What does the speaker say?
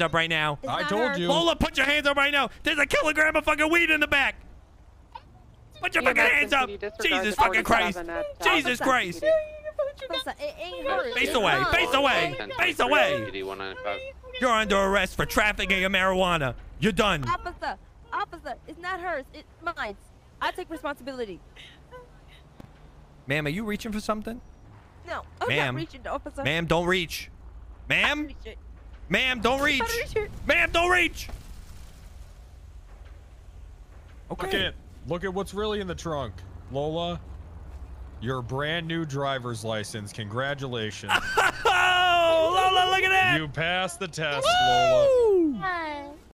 up right now. It's I told her. you. Lola, put your hands up right now. There's a kilogram of fucking weed in the back. Put your fucking hands up. Jesus fucking Christ. Jesus Christ. Officer, it ain't. Face It's away. Face away. Face away. You're under arrest for trafficking in marijuana. You're done. Officer, officer, it's not hers. It's mine. I take responsibility. Ma'am, are you reaching for something? No, I'm Ma'am. not reaching, officer. Ma'am, don't reach. Ma'am? Reach it. Ma'am, don't reach. Reach. Ma'am, don't reach. Okay. Look at look at what's really in the trunk, Lola. Your brand new driver's license. Congratulations. Oh, Lola, look at that. you passed the test, Lola.